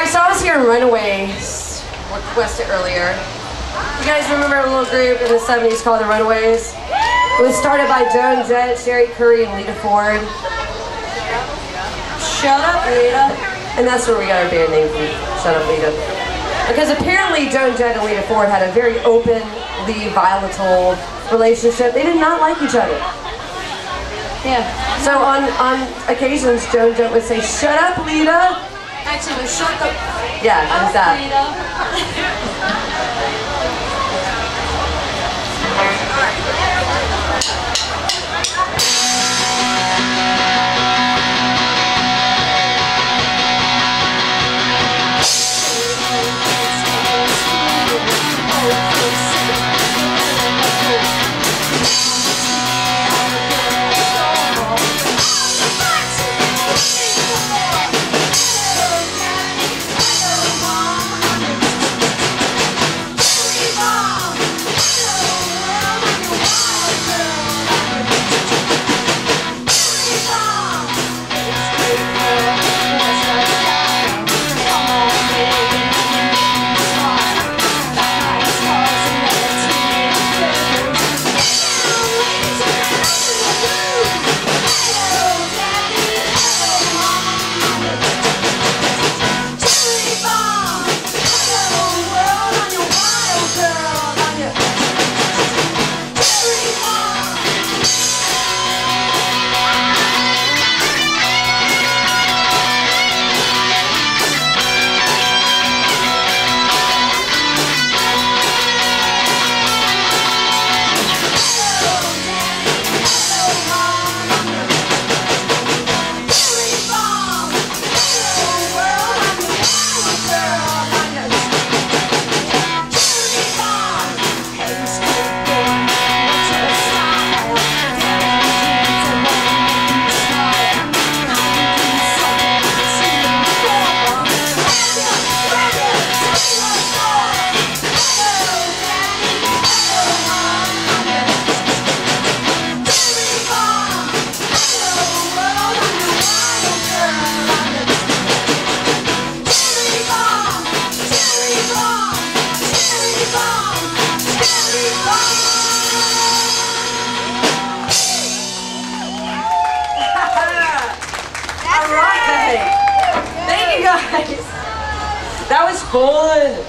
Alright, so I was here in Runaways, requested earlier. You guys remember a little group in the 70s called the Runaways? It was started by Joan Jett, Cherie Currie, and Lita Ford. Shut up, Lita. And that's where we got our band name from, Shut Up, Lita. Because apparently Joan Jett and Lita Ford had a very openly volatile relationship. They did not like each other. Yeah. So on, on occasions, Joan Jett would say, Shut up, Lita. Actually, shut the Yeah, that. Alright! coisas.